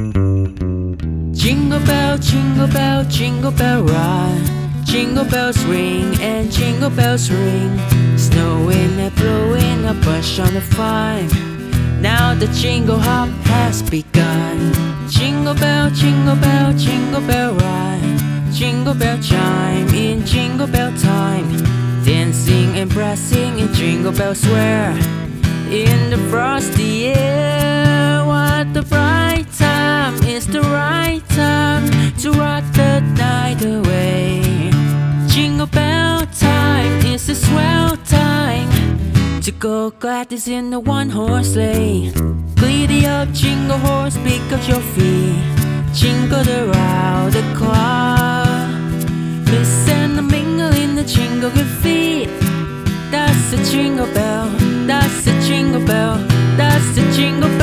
Jingle bell, jingle bell, jingle bell ride. Jingle bells ring and jingle bells ring. Snowing and blowing a bunch on the five. Now the jingle hop has begun. Jingle bell, jingle bell, jingle bell ride. Jingle bell chime in jingle bell time. Dancing and pressing in jingle bell swear. In the frosty the way. Jingle bell time, it's a swell time. To go gladness in the one horse sleigh. Giddy up, jingle horse, pick up your feet. Jingle around the clock. Listen and mingle in the jingle good feet. That's the jingle bell, that's the jingle bell That's the jingle bell